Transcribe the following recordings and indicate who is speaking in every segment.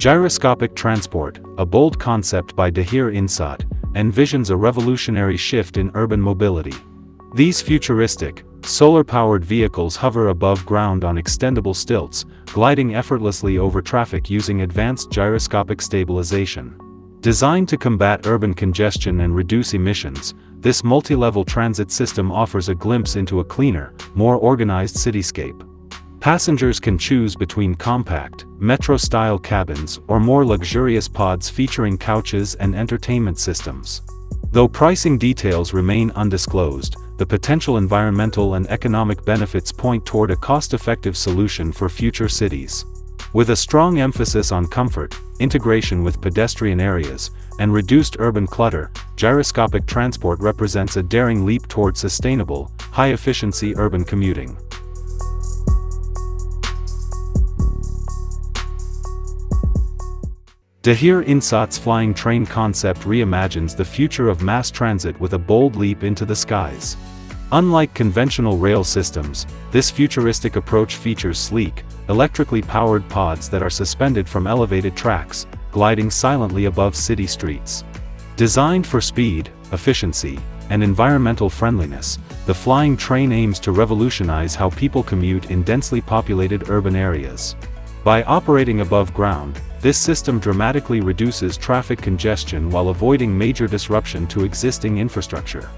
Speaker 1: Gyroscopic transport, a bold concept by Dahir Insaat, envisions a revolutionary shift in urban mobility. These futuristic, solar-powered vehicles hover above ground on extendable stilts, gliding effortlessly over traffic using advanced gyroscopic stabilization. Designed to combat urban congestion and reduce emissions, this multi-level transit system offers a glimpse into a cleaner, more organized cityscape. Passengers can choose between compact, metro-style cabins or more luxurious pods featuring couches and entertainment systems. Though pricing details remain undisclosed, the potential environmental and economic benefits point toward a cost-effective solution for future cities. With a strong emphasis on comfort, integration with pedestrian areas, and reduced urban clutter, gyroscopic transport represents a daring leap toward sustainable, high-efficiency urban commuting. Dahir Insaat's flying train concept reimagines the future of mass transit with a bold leap into the skies. Unlike conventional rail systems, this futuristic approach features sleek, electrically powered pods that are suspended from elevated tracks, gliding silently above city streets. Designed for speed, efficiency, and environmental friendliness, the flying train aims to revolutionize how people commute in densely populated urban areas. By operating above ground, this system dramatically reduces traffic congestion while avoiding major disruption to existing infrastructure.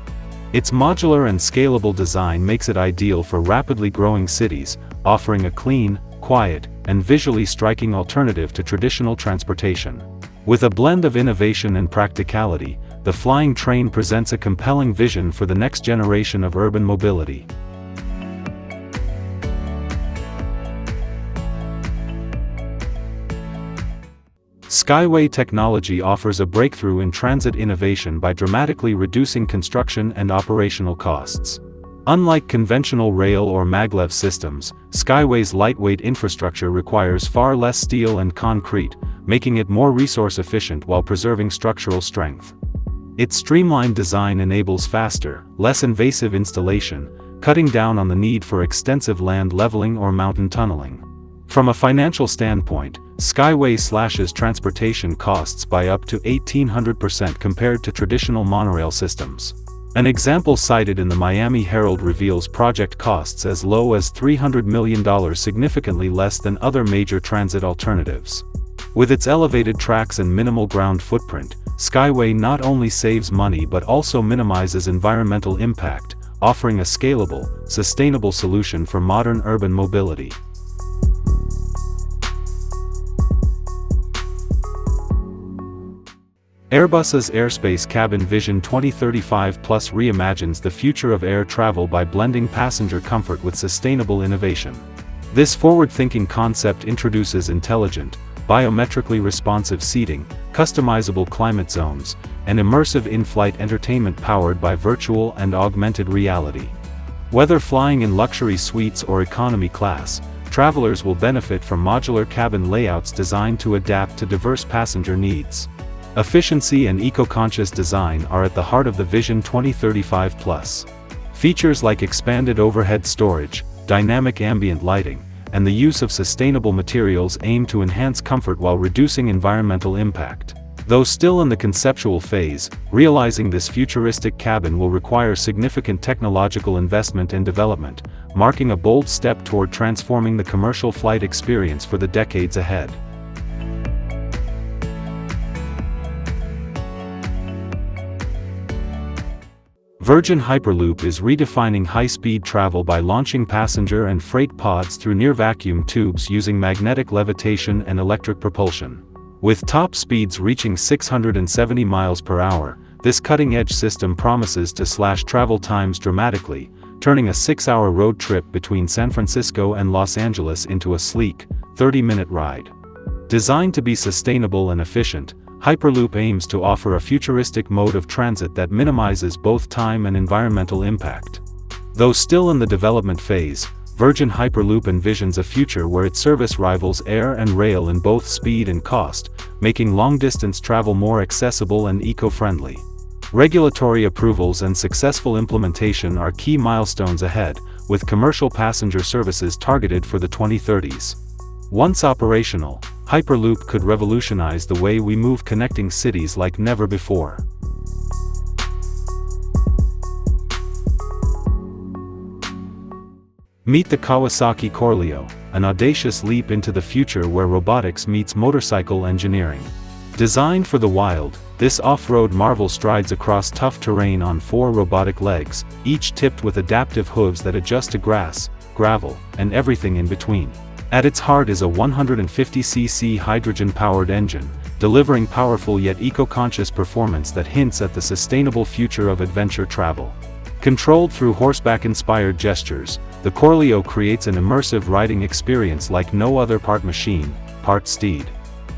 Speaker 1: Its modular and scalable design makes it ideal for rapidly growing cities, offering a clean, quiet, and visually striking alternative to traditional transportation. With a blend of innovation and practicality, the flying train presents a compelling vision for the next generation of urban mobility. Skyway technology offers a breakthrough in transit innovation by dramatically reducing construction and operational costs. Unlike conventional rail or maglev systems, Skyway's lightweight infrastructure requires far less steel and concrete, making it more resource efficient while preserving structural strength. Its streamlined design enables faster, less invasive installation, cutting down on the need for extensive land leveling or mountain tunneling. From a financial standpoint, Skyway slashes transportation costs by up to 1800% compared to traditional monorail systems. An example cited in the Miami Herald reveals project costs as low as $300 million significantly less than other major transit alternatives. With its elevated tracks and minimal ground footprint, Skyway not only saves money but also minimizes environmental impact, offering a scalable, sustainable solution for modern urban mobility. Airbus's Airspace Cabin Vision 2035 Plus reimagines the future of air travel by blending passenger comfort with sustainable innovation. This forward-thinking concept introduces intelligent, biometrically responsive seating, customizable climate zones, and immersive in-flight entertainment powered by virtual and augmented reality. Whether flying in luxury suites or economy class, travelers will benefit from modular cabin layouts designed to adapt to diverse passenger needs. Efficiency and eco-conscious design are at the heart of the Vision 2035 Plus. Features like expanded overhead storage, dynamic ambient lighting, and the use of sustainable materials aim to enhance comfort while reducing environmental impact. Though still in the conceptual phase, realizing this futuristic cabin will require significant technological investment and development, marking a bold step toward transforming the commercial flight experience for the decades ahead. Virgin Hyperloop is redefining high-speed travel by launching passenger and freight pods through near-vacuum tubes using magnetic levitation and electric propulsion. With top speeds reaching 670 miles per hour, this cutting-edge system promises to slash travel times dramatically, turning a six-hour road trip between San Francisco and Los Angeles into a sleek, 30-minute ride. Designed to be sustainable and efficient, Hyperloop aims to offer a futuristic mode of transit that minimizes both time and environmental impact. Though still in the development phase, Virgin Hyperloop envisions a future where its service rivals air and rail in both speed and cost, making long-distance travel more accessible and eco-friendly. Regulatory approvals and successful implementation are key milestones ahead, with commercial passenger services targeted for the 2030s. Once operational, Hyperloop could revolutionize the way we move connecting cities like never before. Meet the Kawasaki Corleo, an audacious leap into the future where robotics meets motorcycle engineering. Designed for the wild, this off-road marvel strides across tough terrain on four robotic legs, each tipped with adaptive hooves that adjust to grass, gravel, and everything in between. At its heart is a 150cc hydrogen-powered engine, delivering powerful yet eco-conscious performance that hints at the sustainable future of adventure travel. Controlled through horseback-inspired gestures, the Corleo creates an immersive riding experience like no other part machine, part steed.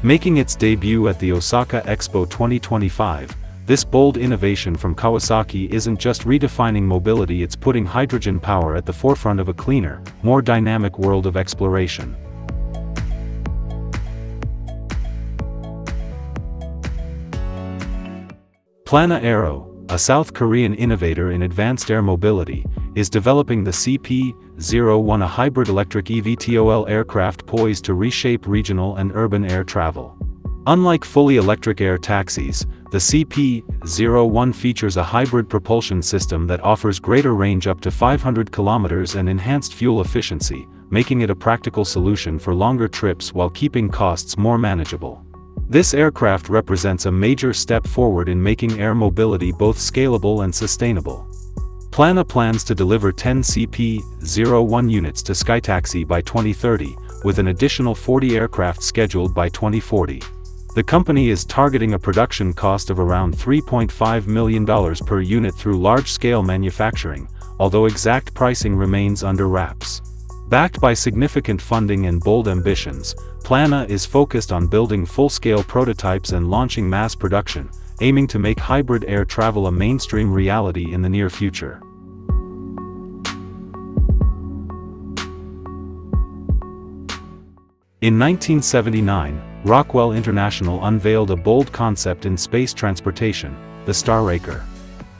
Speaker 1: Making its debut at the Osaka Expo 2025, this bold innovation from Kawasaki isn't just redefining mobility it's putting hydrogen power at the forefront of a cleaner, more dynamic world of exploration. Plana Aero, a South Korean innovator in advanced air mobility, is developing the CP-01 a hybrid electric eVTOL aircraft poised to reshape regional and urban air travel. Unlike fully electric air taxis, the CP-01 features a hybrid propulsion system that offers greater range up to 500 kilometers and enhanced fuel efficiency, making it a practical solution for longer trips while keeping costs more manageable. This aircraft represents a major step forward in making air mobility both scalable and sustainable. Plana plans to deliver 10 CP-01 units to SkyTaxi by 2030, with an additional 40 aircraft scheduled by 2040. The company is targeting a production cost of around $3.5 million per unit through large-scale manufacturing, although exact pricing remains under wraps. Backed by significant funding and bold ambitions, Plana is focused on building full-scale prototypes and launching mass production, aiming to make hybrid air travel a mainstream reality in the near future. In 1979, Rockwell International unveiled a bold concept in space transportation, the Star Raker.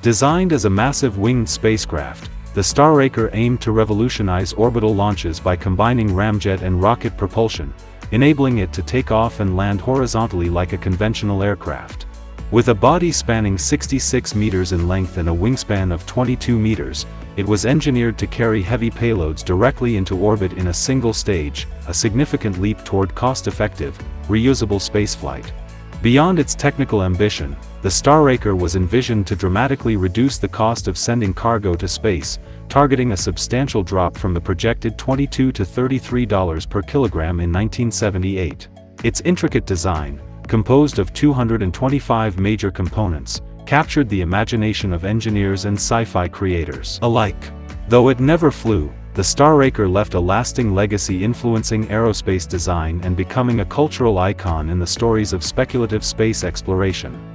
Speaker 1: Designed as a massive winged spacecraft, the Star Raker aimed to revolutionize orbital launches by combining ramjet and rocket propulsion, enabling it to take off and land horizontally like a conventional aircraft. With a body spanning 66 meters in length and a wingspan of 22 meters, it was engineered to carry heavy payloads directly into orbit in a single stage, a significant leap toward cost-effective, reusable spaceflight. Beyond its technical ambition, the Star Raker was envisioned to dramatically reduce the cost of sending cargo to space, targeting a substantial drop from the projected 22 to $33 per kilogram in 1978. Its intricate design, composed of 225 major components, captured the imagination of engineers and sci-fi creators alike. Though it never flew, the Star Raker left a lasting legacy influencing aerospace design and becoming a cultural icon in the stories of speculative space exploration.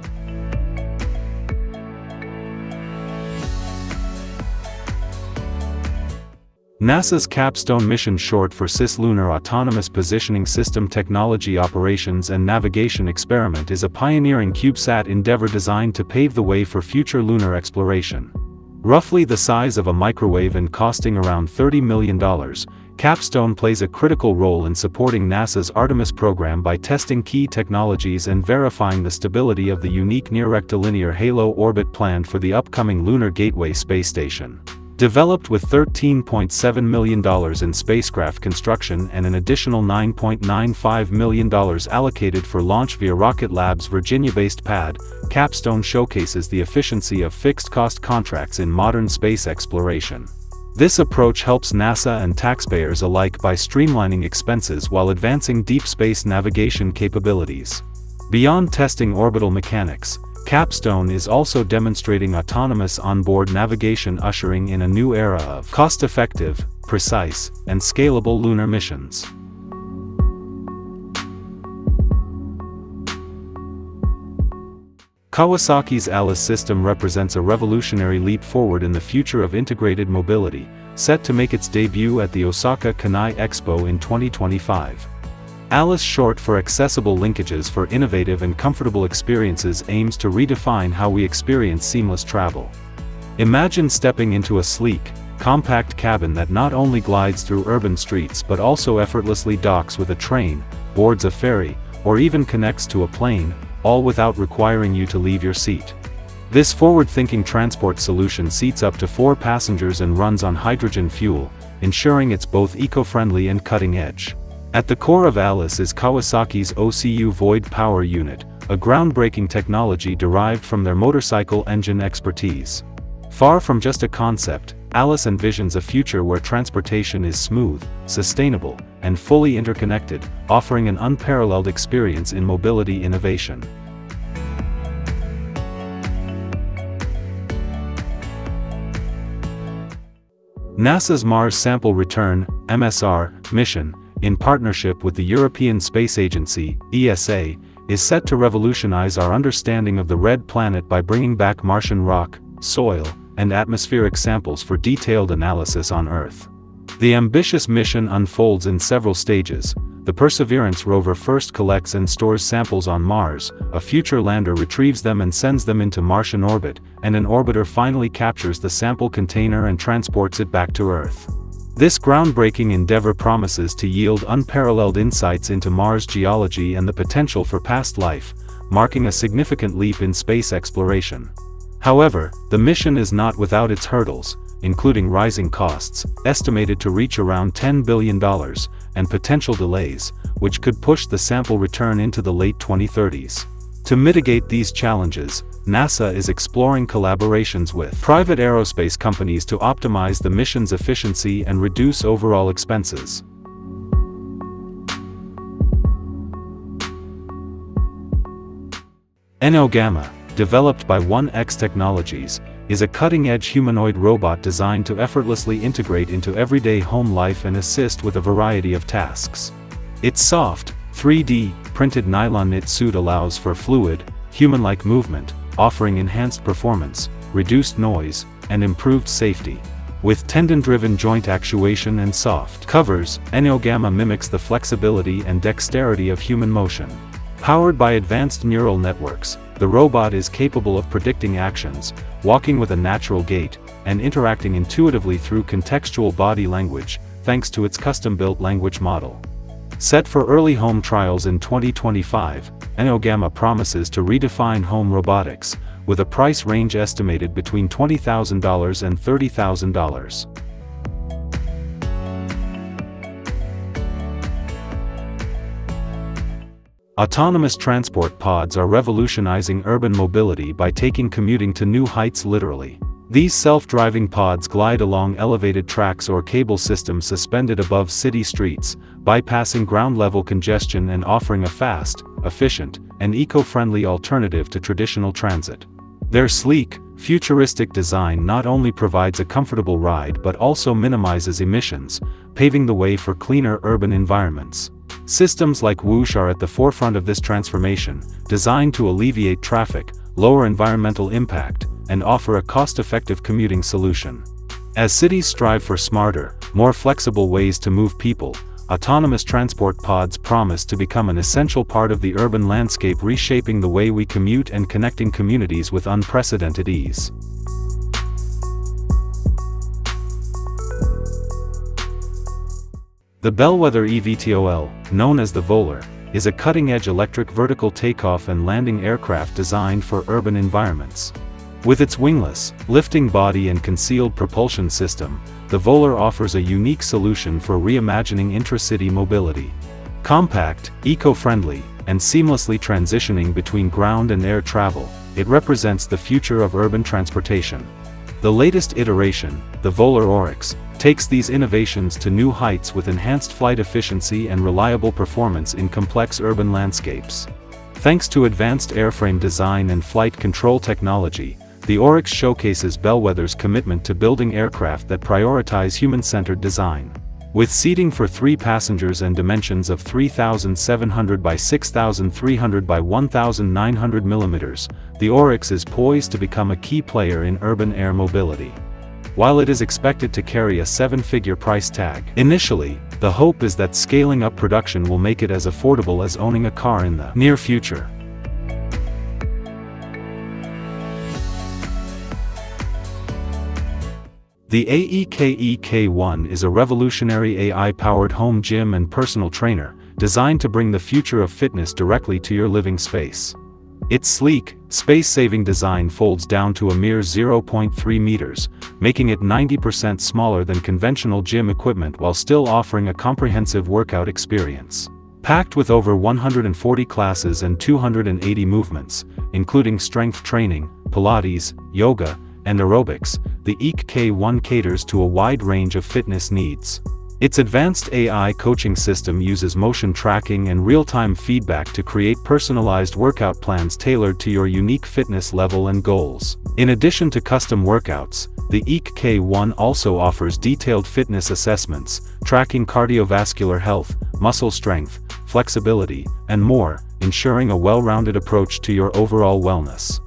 Speaker 1: NASA's Capstone mission short for Cislunar Autonomous Positioning System Technology Operations and Navigation Experiment is a pioneering CubeSat endeavor designed to pave the way for future lunar exploration. Roughly the size of a microwave and costing around $30 million, Capstone plays a critical role in supporting NASA's Artemis program by testing key technologies and verifying the stability of the unique near-rectilinear halo orbit planned for the upcoming Lunar Gateway space station. Developed with $13.7 million in spacecraft construction and an additional $9.95 million allocated for launch via Rocket Lab's Virginia-based pad, Capstone showcases the efficiency of fixed-cost contracts in modern space exploration. This approach helps NASA and taxpayers alike by streamlining expenses while advancing deep space navigation capabilities. Beyond testing orbital mechanics, Capstone is also demonstrating autonomous onboard navigation ushering in a new era of cost-effective, precise, and scalable lunar missions. Kawasaki's Alice system represents a revolutionary leap forward in the future of integrated mobility, set to make its debut at the Osaka Kansai Expo in 2025. Alice short for Accessible Linkages for Innovative and Comfortable Experiences aims to redefine how we experience seamless travel. Imagine stepping into a sleek, compact cabin that not only glides through urban streets but also effortlessly docks with a train, boards a ferry, or even connects to a plane, all without requiring you to leave your seat. This forward-thinking transport solution seats up to four passengers and runs on hydrogen fuel, ensuring it's both eco-friendly and cutting-edge. At the core of Alice is Kawasaki's OCU Void Power Unit, a groundbreaking technology derived from their motorcycle engine expertise. Far from just a concept, Alice envisions a future where transportation is smooth, sustainable, and fully interconnected, offering an unparalleled experience in mobility innovation. NASA's Mars Sample Return MSR, mission, in partnership with the European Space Agency ESA, is set to revolutionize our understanding of the red planet by bringing back Martian rock, soil, and atmospheric samples for detailed analysis on Earth. The ambitious mission unfolds in several stages, the Perseverance rover first collects and stores samples on Mars, a future lander retrieves them and sends them into Martian orbit, and an orbiter finally captures the sample container and transports it back to Earth. This groundbreaking endeavor promises to yield unparalleled insights into Mars geology and the potential for past life, marking a significant leap in space exploration. However, the mission is not without its hurdles, including rising costs, estimated to reach around $10 billion, and potential delays, which could push the sample return into the late 2030s. To mitigate these challenges, NASA is exploring collaborations with private aerospace companies to optimize the mission's efficiency and reduce overall expenses. NEO Gamma, developed by 1X Technologies, is a cutting-edge humanoid robot designed to effortlessly integrate into everyday home life and assist with a variety of tasks. Its soft, 3D, printed nylon knit suit allows for fluid, human-like movement, offering enhanced performance, reduced noise, and improved safety. With tendon-driven joint actuation and soft covers, NEO Gamma mimics the flexibility and dexterity of human motion. Powered by advanced neural networks, the robot is capable of predicting actions, walking with a natural gait, and interacting intuitively through contextual body language, thanks to its custom-built language model. Set for early home trials in 2025, NEO Gamma promises to redefine home robotics, with a price range estimated between $20,000 and $30,000. Autonomous transport pods are revolutionizing urban mobility by taking commuting to new heights literally. These self-driving pods glide along elevated tracks or cable systems suspended above city streets, bypassing ground-level congestion and offering a fast, efficient, and eco-friendly alternative to traditional transit. Their sleek, futuristic design not only provides a comfortable ride but also minimizes emissions, paving the way for cleaner urban environments. Systems like Woosh are at the forefront of this transformation, designed to alleviate traffic, lower environmental impact, and offer a cost-effective commuting solution. As cities strive for smarter, more flexible ways to move people, autonomous transport pods promise to become an essential part of the urban landscape reshaping the way we commute and connecting communities with unprecedented ease. The Bellwether eVTOL, known as the Volar, is a cutting-edge electric vertical takeoff and landing aircraft designed for urban environments. With its wingless, lifting body and concealed propulsion system, the Volar offers a unique solution for reimagining intracity mobility. Compact, eco-friendly, and seamlessly transitioning between ground and air travel, it represents the future of urban transportation. The latest iteration, the Volar Oryx, takes these innovations to new heights with enhanced flight efficiency and reliable performance in complex urban landscapes. Thanks to advanced airframe design and flight control technology, the Oryx showcases Bellwether's commitment to building aircraft that prioritize human-centered design. With seating for three passengers and dimensions of 3,700 by 6,300 by 1,900 millimeters, the Oryx is poised to become a key player in urban air mobility while it is expected to carry a seven-figure price tag. Initially, the hope is that scaling up production will make it as affordable as owning a car in the near future. The AEKE K1 is a revolutionary AI-powered home gym and personal trainer, designed to bring the future of fitness directly to your living space. Its sleek, space-saving design folds down to a mere 0.3 meters, making it 90% smaller than conventional gym equipment while still offering a comprehensive workout experience. Packed with over 140 classes and 280 movements, including strength training, Pilates, yoga, and aerobics, the AEKE K1 caters to a wide range of fitness needs. Its advanced AI coaching system uses motion tracking and real-time feedback to create personalized workout plans tailored to your unique fitness level and goals. In addition to custom workouts, the AEKE K1 also offers detailed fitness assessments, tracking cardiovascular health, muscle strength, flexibility, and more, ensuring a well-rounded approach to your overall wellness.